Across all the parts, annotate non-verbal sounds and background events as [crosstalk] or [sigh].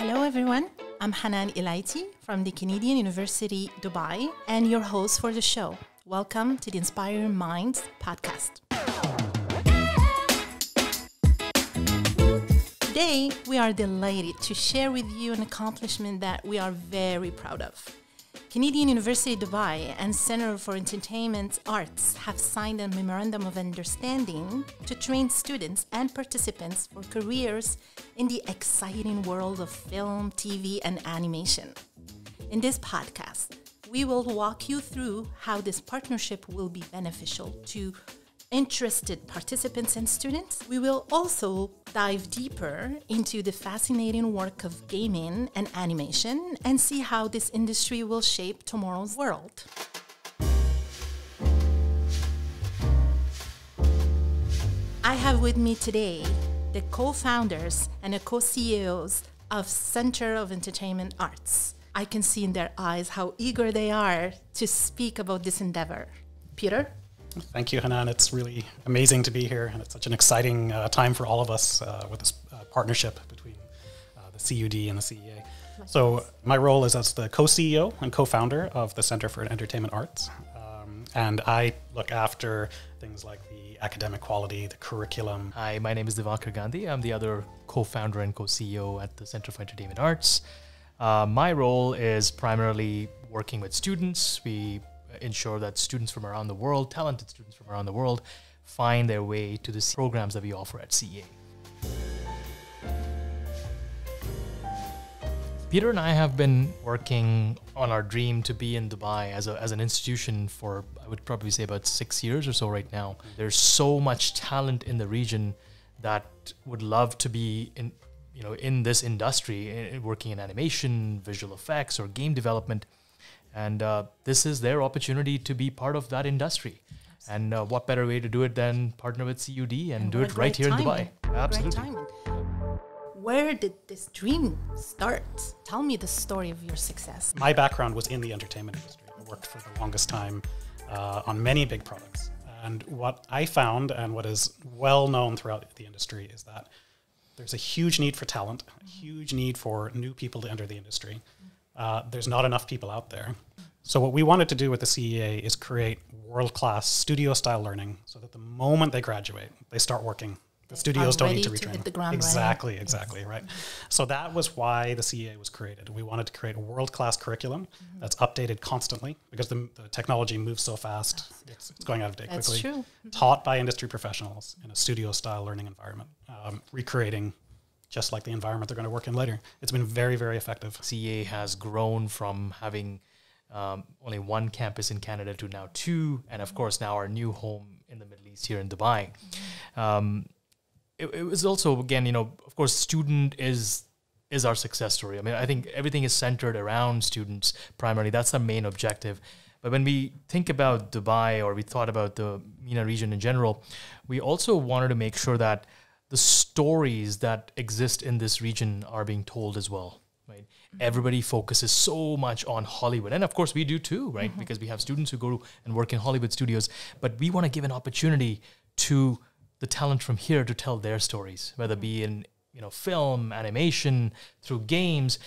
Hello, everyone. I'm Hanan Elaiti from the Canadian University, Dubai, and your host for the show. Welcome to the Inspiring Minds podcast. Today, we are delighted to share with you an accomplishment that we are very proud of. Canadian University Dubai and Center for Entertainment Arts have signed a memorandum of understanding to train students and participants for careers in the exciting world of film, TV, and animation. In this podcast, we will walk you through how this partnership will be beneficial to interested participants and students. We will also dive deeper into the fascinating work of gaming and animation and see how this industry will shape tomorrow's world. I have with me today the co founders and the co CEOs of Center of Entertainment Arts. I can see in their eyes how eager they are to speak about this endeavor. Peter? Thank you, Hanan. It's really amazing to be here, and it's such an exciting uh, time for all of us uh, with this uh, partnership between uh, the CUD and the CEA. So, my role is as the co CEO and co founder of the Center for Entertainment Arts. Um, and I look after things like the academic quality, the curriculum. Hi, my name is Diwakar Gandhi. I'm the other co founder and co CEO at the Center for Entertainment Arts. Uh, my role is primarily working with students. We ensure that students from around the world, talented students from around the world, find their way to the programs that we offer at CEA. Peter and I have been working on our dream to be in Dubai as, a, as an institution for, I would probably say, about six years or so right now. There's so much talent in the region that would love to be in, you know, in this industry, eh, working in animation, visual effects, or game development. And uh, this is their opportunity to be part of that industry. And uh, what better way to do it than partner with CUD and, and do it right here timing. in Dubai? Absolutely. Where did this dream start? Tell me the story of your success. My background was in the entertainment industry. I worked for the longest time uh, on many big products. And what I found, and what is well known throughout the industry, is that there's a huge need for talent, a huge need for new people to enter the industry uh, there's not enough people out there. So what we wanted to do with the CEA is create world-class studio-style learning, so that the moment they graduate, they start working. The studios don't need to retrain. To exactly, right. exactly, right. So that was why the CEA was created. We wanted to create a world-class curriculum mm-hmm. that's updated constantly because the, the technology moves so fast. It's, it's, going out of date quickly. that's. True. Taught by industry professionals in a studio-style learning environment, um, recreating just like the environment they're going to work in later. It's been very, very effective. CEA has grown from having um, only one campus in Canada to now two, and of course now our new home in the Middle East here in Dubai. Um, it, it, was also again, you know, of course, student is is our success story. I mean, I think everything is centered around students primarily. That's the main objective. But when we think about Dubai or we thought about the MENA region in general, we also wanted to make sure that the stories that exist in this region are being told as well right? Mm-hmm. everybody focuses so much on hollywood. And of course we do too right? Mm-hmm. because we have students who go and work in hollywood studios. But we want to give an opportunity to the talent from here to tell their stories whether it be in you know film animation through games.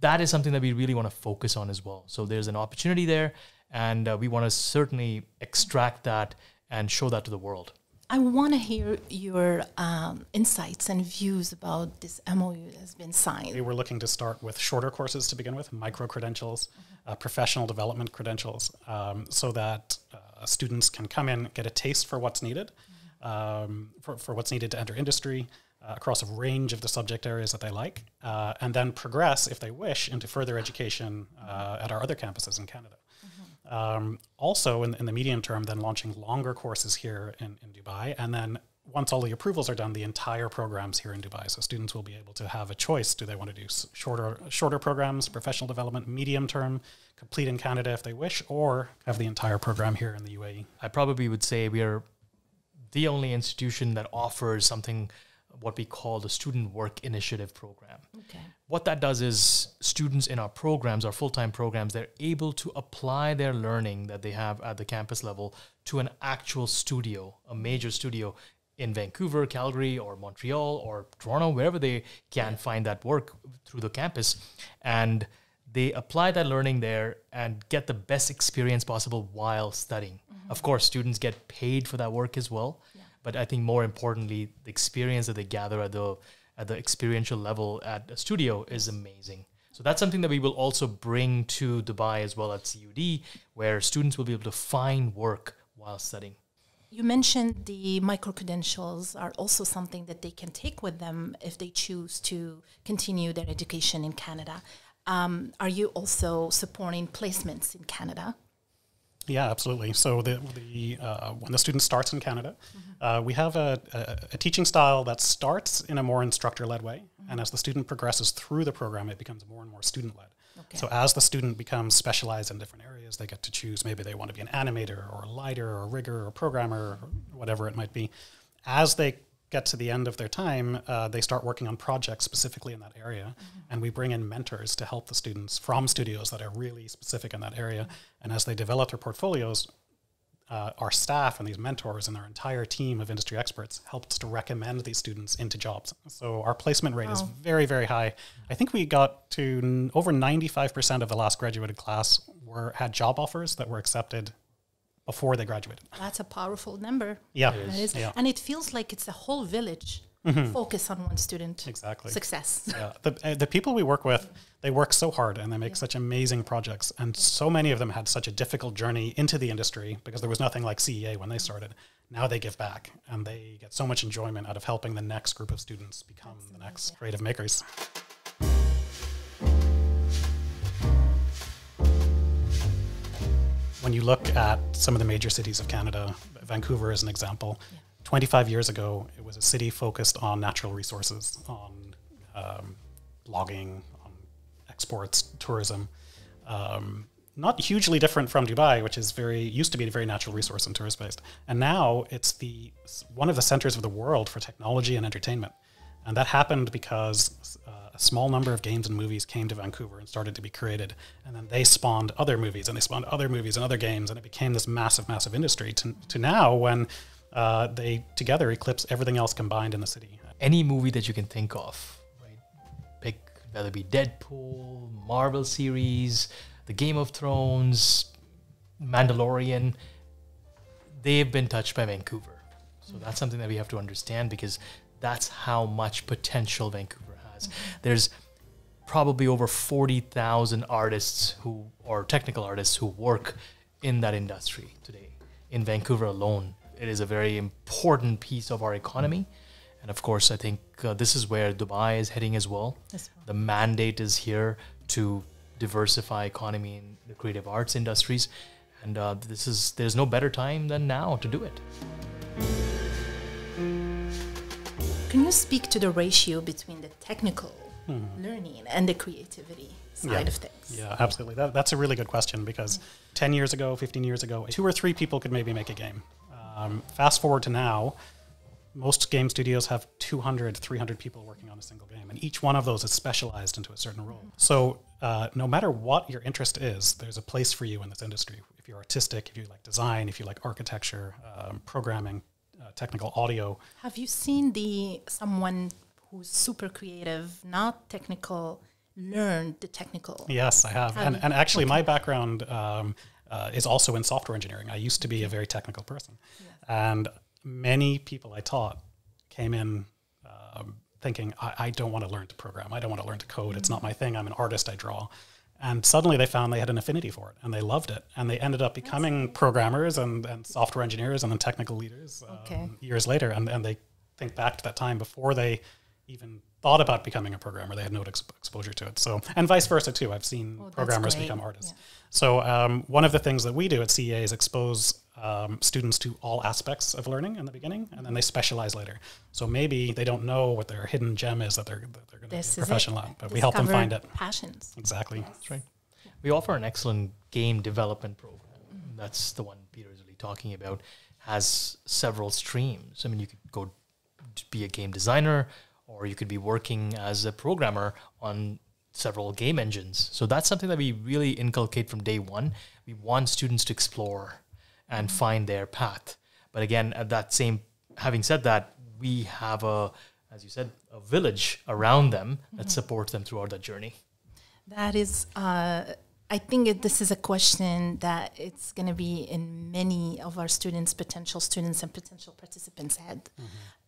That is something that we really want to focus on as well. So there's an opportunity there and uh, we want to certainly extract that and show that to the world I want to hear your um, insights and views about this MOU that has been signed. We were looking to start with shorter courses to begin with, micro credentials, mm-hmm. uh, professional development credentials, um, so that uh, students can come in, get a taste for what's needed, mm-hmm. um, for, for what's needed to enter industry. Uh, across a range of the subject areas that they like, uh, and then progress, if they wish, into further education uh, at our other campuses in Canada. Um, also, in, in, the medium term, then launching longer courses here in, in Dubai. And then once all the approvals are done, the entire programs here in Dubai. So students will be able to have a choice. Do they want to do shorter, shorter programs, professional development, medium term, complete in Canada if they wish, or have the entire program here in the UAE? I probably would say we are the only institution that offers something what we call the Student Work Initiative Program. Okay. What that does is students in our programs, our full time programs, they're able to apply their learning that they have at the campus level to an actual studio, a major studio in Vancouver, Calgary, or Montreal, or Toronto, wherever they can find that work through the campus. And they apply that learning there and get the best experience possible while studying. Mm-hmm. Of course, students get paid for that work as well. But I think more importantly, the experience that they gather at the at the experiential level at a studio is amazing. So that's something that we will also bring to Dubai as well at CUD, where students will be able to find work while studying. You mentioned the micro credentials are also something that they can take with them if they choose to continue their education in Canada. Um, are you also supporting placements in Canada? Yeah, absolutely. So the, the uh, when the student starts in Canada, mm-hmm. uh, we have a, a, a, teaching style that starts in a more instructor-led way, mm-hmm. and as the student progresses through the program, it becomes more and more student-led. Okay. So as the student becomes specialized in different areas, they get to choose. Maybe they want to be an animator or a lighter or a rigger or a programmer or whatever it might be. As they get to the end of their time, uh, they start working on projects specifically in that area. Mm-hmm. And we bring in mentors to help the students from studios that are really specific in that area. Mm-hmm. And as they develop their portfolios, uh, our staff and these mentors and our entire team of industry experts helps to recommend these students into jobs. So our placement rate wow. is very, very high. I think we got to n- over 95% of the last graduated class were had job offers that were accepted before they graduated. That's a powerful number. Yeah. It is. Yeah. And it feels like it's a whole village mm-hmm. focus on one student. Exactly. Success. [laughs] Yeah. The, uh, the people we work with, they work so hard and they make yeah. such amazing projects. And so many of them had such a difficult journey into the industry because there was nothing like CEA when they started. Now they give back and they get so much enjoyment out of helping the next group of students become That's the next yeah. creative makers. When you look at some of the major cities of Canada, Vancouver is an example. Yeah. 25 years ago, it was a city focused on natural resources, on um, logging, on exports, tourism. Um, not hugely different from Dubai, which is very used to be a very natural resource and tourist based. And now it's the one of the centers of the world for technology and entertainment. And that happened because uh, a small number of games and movies came to Vancouver and started to be created. And then they spawned other movies and they spawned other movies and other games. And it became this massive, massive industry to, to now when uh, they together eclipse everything else combined in the city. Any movie that you can think of, right? Pick whether it be Deadpool, Marvel series, the Game of Thrones, Mandalorian, they've been touched by Vancouver. So that's something that we have to understand because that's how much potential Vancouver has. There's probably over 40,000 artists who or technical artists who work in that industry today in Vancouver alone. It is a very important piece of our economy. And of course, I think uh, this is where Dubai is heading as well. The mandate is here to diversify economy in the creative arts industries. And uh, this is there's no better time than now to do it. Can you speak to the ratio between technical hmm. learning and the creativity side yeah. of things? Yeah, absolutely. That, that's a really good question because mm 10 years ago, 15 years ago, two or three people could maybe make a game. Um, fast forward to now, most game studios have 200, 300 people working on a single game, and each one of those is specialized into a certain role. So, uh, no matter what your interest is, there's a place for you in this industry. If you're artistic, if you like design, if you like architecture, um, programming, uh, technical audio. Have you seen the someone who's super creative, not technical, learned the technical? Yes, I have, and, and actually, okay. my background um, uh, is also in software engineering. I used to be a very technical person, yeah. and many people I taught came in. Um, thinking I, I, don't want to learn to program. I don't want to learn to code. Mm-hmm. It's not my thing. I'm an artist. I draw. And suddenly they found they had an affinity for it and they loved it. And they ended up becoming programmers and, and software engineers and then technical leaders um, okay. years later. And, and they think back to that time before they even thought about becoming a programmer. They had no ex- exposure to it. So, and vice versa too. I've seen oh, programmers become artists. Yeah. So, um, one of the things that we do at CEA is expose um, students to all aspects of learning in the beginning, and then they specialize later. So maybe they don't know what their hidden gem is that they're that they're going to be professional at, but Discover we help them find it. Passions. Exactly. Yes. That's right. We offer an excellent game development program. Mm-hmm. That's the one Peter is really talking about. Has several streams. I mean, you could go be a game designer, or you could be working as a programmer on several game engines. So that's something that we really inculcate from day one. We want students to explore and find their path. But again, at that same, having said that, we have a, as you said, a village around them that supports them throughout that journey. That is, uh, I think it, this is a question that it's going to be in many of our students, potential students, and potential participants' head.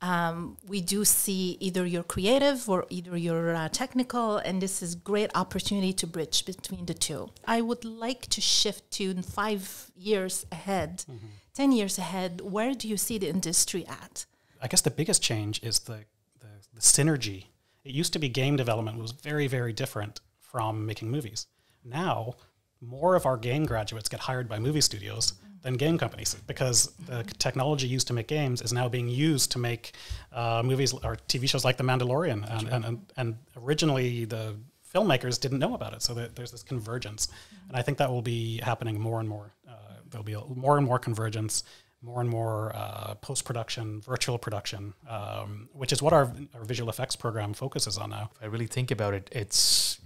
Um, we do see either you're creative or either you're uh, technical, and this is great opportunity to bridge between the two. I would like to shift to five years ahead, ten years ahead. Where do you see the industry at? I guess the biggest change is the, the, the synergy. It used to be game development was very, very different from making movies. Now, more of our game graduates get hired by movie studios than game companies because the technology used to make games is now being used to make uh, movies or TV shows like The Mandalorian. And, and, and, and originally, the filmmakers didn't know about it. So there's this convergence. And I think that will be happening more and more. Uh, there'll be more and more convergence, more and more uh, post production, virtual production, um, which is what our, our visual effects program focuses on now. If I really think about it, it's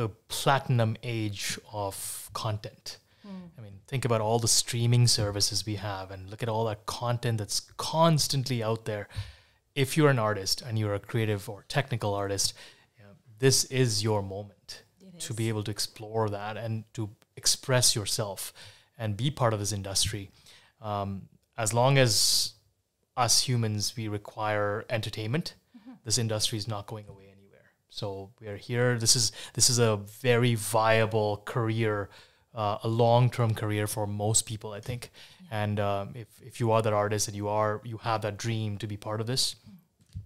the platinum age of content. I mean, think about all the streaming services we have and look at all that content that's constantly out there. If you're an artist and you're a creative or technical artist, you know, this is your moment to be able to explore that and to express yourself and be part of this industry. Um, as long as us humans, we require entertainment, this industry is not going away. So we are here. This is this is a very viable career, uh, a long term career for most people, I think. And um, if if you are that artist and you are you have that dream to be part of this,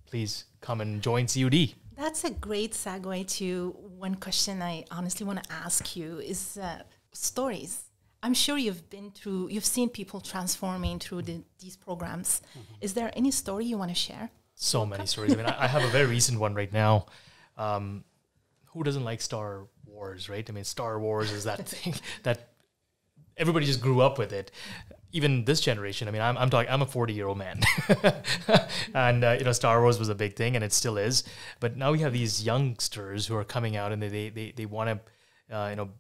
please come and join CUD. That's a great segue to one question I honestly want to ask you is uh, stories. I'm sure you've been through, you've seen people transforming through the, these programs. Is there any story you want to share? so many stories. I mean, I, I have a very [laughs] recent one right now. Um, who doesn't like Star Wars, right? I mean, Star Wars is that [laughs] thing that everybody just grew up with it. Even this generation. I mean, I'm, I'm talking. I'm a 40 year old man, [laughs] and uh, you know, Star Wars was a big thing, and it still is. But now we have these youngsters who are coming out, and they they they, want to, uh, you know,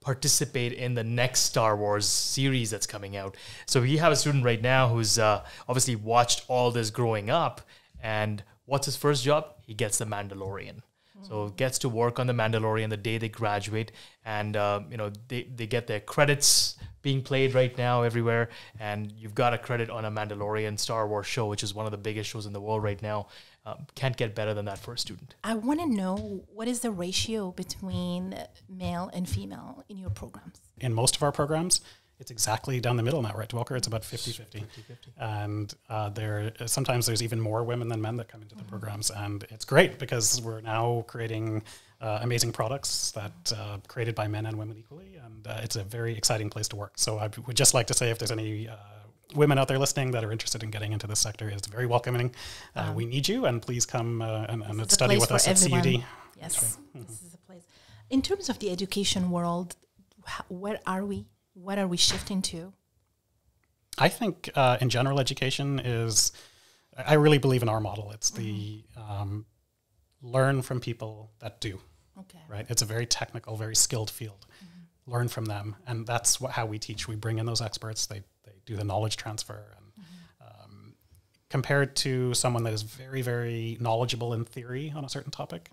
participate in the next Star Wars series that's coming out. So we have a student right now who's uh, obviously watched all this growing up, and what's his first job? He gets the Mandalorian. So gets to work on the Mandalorian the day they graduate, and uh, you know they, they get their credits being played right now everywhere, and you've got a credit on a Mandalorian Star Wars show, which is one of the biggest shows in the world right now. Um, can't get better than that for a student. I want to know what is the ratio between male and female in your programs? in most of our programs, it's exactly down the middle now, right, Walker? It's about 50 50. And uh, there sometimes there's even more women than men that come into the programs. And it's great because we're now creating uh, amazing products that uh, created by men and women equally. And uh, it's a very exciting place to work. So I would just like to say if there's any uh, women out there listening that are interested in getting into this sector, it's very welcoming. Uh, we need you, and please come uh, and, and study with for us at everyone. CUD. Yes, this is a place. In terms of the education world, wh- where are we? What are we shifting to? I think uh, in general education is, I really believe in our model. It's the um, learn from people that do, Okay. right? It's a very technical, very skilled field. Learn from them. And that's what, how we teach. We bring in those experts, they, they do the knowledge transfer. And um, compared to someone that is very, very knowledgeable in theory on a certain topic,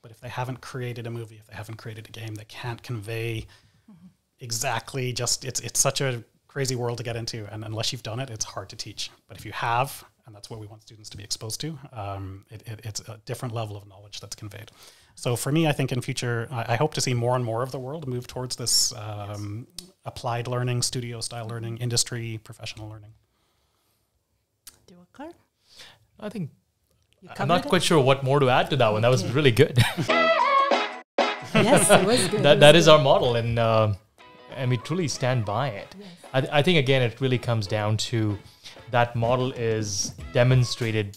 but if they haven't created a movie, if they haven't created a game, they can't convey exactly just it's it's such a crazy world to get into and unless you've done it it's hard to teach but if you have and that's what we want students to be exposed to um, it, it, it's a different level of knowledge that's conveyed so for me i think in future i, I hope to see more and more of the world move towards this um, applied learning studio style learning industry professional learning Diwakar? I think You I'm covered not it? quite sure what more to add to that one. That was Okay. really good. [laughs] yes, it was good. that that is our model, and uh, and we truly stand by it. I, I think again, it really comes down to that model is demonstrated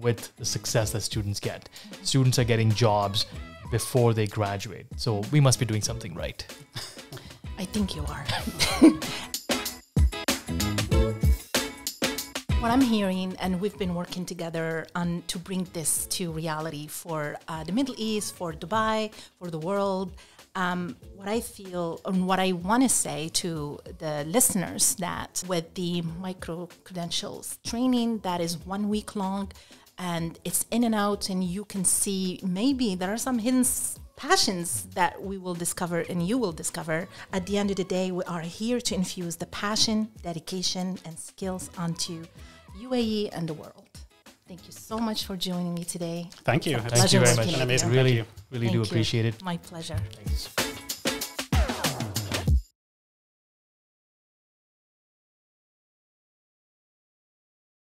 with the success that students get. Students are getting jobs before they graduate, so we must be doing something right. I think you are. [laughs] what I'm hearing, and we've been working together on to bring this to reality for uh, the Middle East, for Dubai, for the world. Um, what I feel and what I want to say to the listeners that with the micro credentials training that is one week long and it's in and out and you can see maybe there are some hidden passions that we will discover and you will discover. At the end of the day we are here to infuse the passion dedication and skills onto uae and the world thank you so much for joining me today Thank you. It's a It's Thank you very much. with amazing. Really, really Thank do you. appreciate it. my pleasure Thanks.